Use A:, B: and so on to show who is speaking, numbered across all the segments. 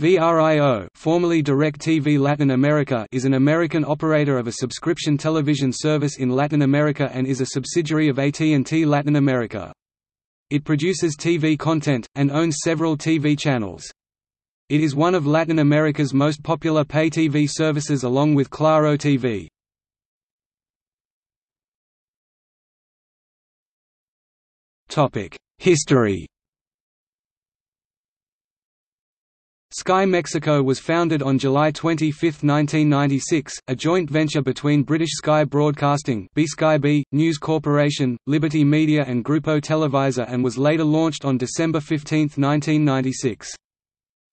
A: VRIO formerly DirecTV Latin America is an American operator of a subscription television service in Latin America and is a subsidiary of AT&T Latin America. It produces TV content, and owns several TV channels. It is one of Latin America's most popular pay TV services along with Claro TV. History Sky Mexico was founded on July 25, 1996, a joint venture between British Sky Broadcasting News Corporation, Liberty Media and Grupo Televisa and was later launched on December 15, 1996.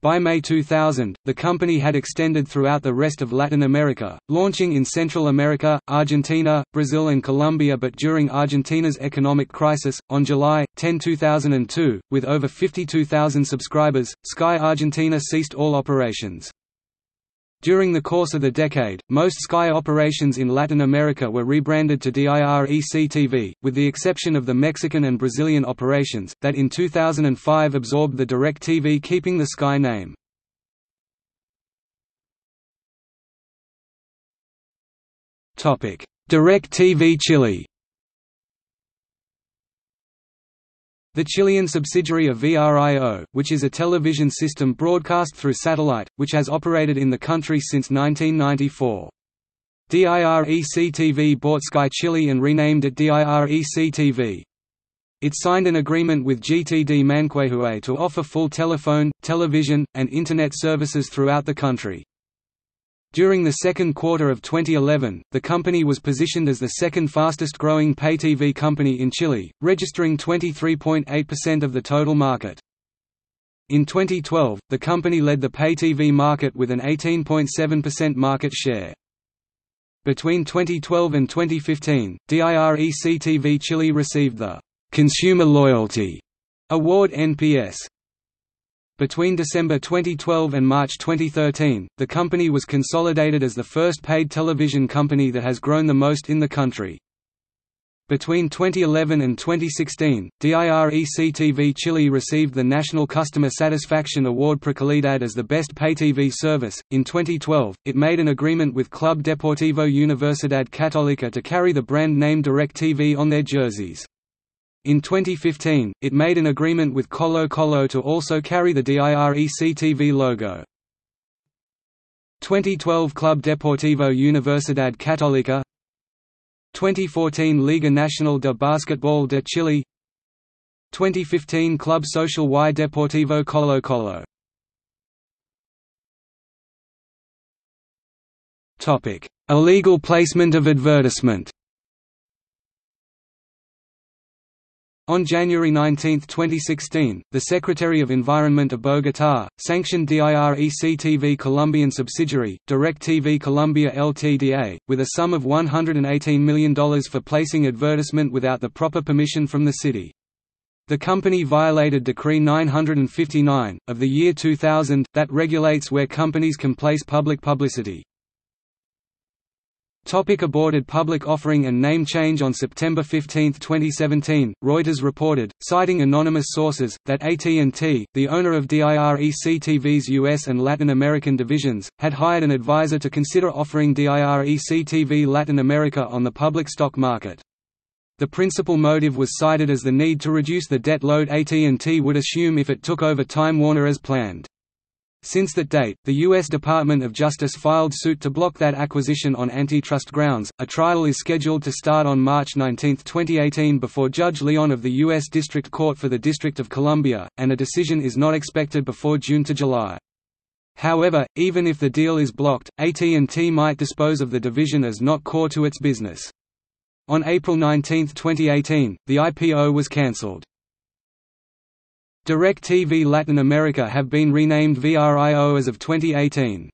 A: By May 2000, the company had extended throughout the rest of Latin America, launching in Central America, Argentina, Brazil and Colombia but during Argentina's economic crisis, on July 10, 2002, with over 52,000 subscribers, Sky Argentina ceased all operations. During the course of the decade, most Sky operations in Latin America were rebranded to DirecTV, with the exception of the Mexican and Brazilian operations, that in 2005 absorbed the DirecTV keeping the Sky name. DirecTV Chile The Chilean subsidiary of VRIO, which is a television system broadcast through satellite, which has operated in the country since 1994. DirecTV bought Sky Chile and renamed it DirecTV. It signed an agreement with GTD Manquehue to offer full telephone, television, and Internet services throughout the country. During the second quarter of 2011, the company was positioned as the second fastest growing pay TV company in Chile, registering 23.8% of the total market. In 2012, the company led the pay TV market with an 18.7% market share. Between 2012 and 2015, DirecTV Chile received the Consumer Loyalty Award NPS. Between December 2012 and March 2013, the company was consolidated as the first paid television company that has grown the most in the country. Between 2011 and 2016, DirecTV Chile received the National Customer Satisfaction Award Procalidad as the best pay TV service. In 2012, it made an agreement with Club Deportivo Universidad Católica to carry the brand name DirecTV on their jerseys. In 2015, it made an agreement with Colo Colo to also carry the DirecTV logo. 2012 Club Deportivo Universidad Católica. 2014 Liga Nacional de Basketball de Chile. 2015 Club Social y Deportivo Colo Colo. Illegal placement of advertisement On January 19, 2016, the Secretary of Environment of Bogotá, sanctioned DirecTV Colombian subsidiary, DirecTV Colombia Ltda., with a sum of $118 million for placing advertisement without the proper permission from the city. The company violated Decree 959, of the year 2000, that regulates where companies can place public publicity. Topic aborted public offering and name change On September 15, 2017, Reuters reported, citing anonymous sources, that AT&T, the owner of DirecTV's US and Latin American divisions, had hired an advisor to consider offering DirecTV Latin America on the public stock market. The principal motive was cited as the need to reduce the debt load AT&T would assume if it took over Time Warner as planned. Since that date, the U.S. Department of Justice filed suit to block that acquisition on antitrust grounds. A trial is scheduled to start on March 19, 2018 before Judge Leon of the U.S. District Court for the District of Columbia, and a decision is not expected before June to July. However, even if the deal is blocked, AT&T might dispose of the division as not core to its business. On April 19, 2018, the IPO was cancelled. DirecTV Latin America have been renamed VRIO as of 2018.